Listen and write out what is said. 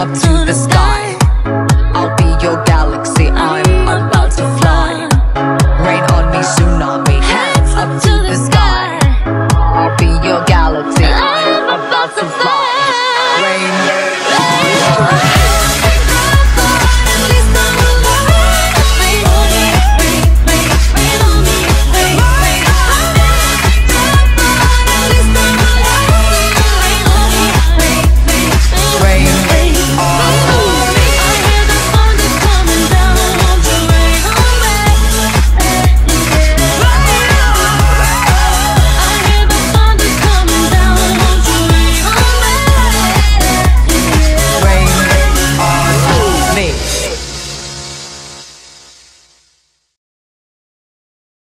up to the sky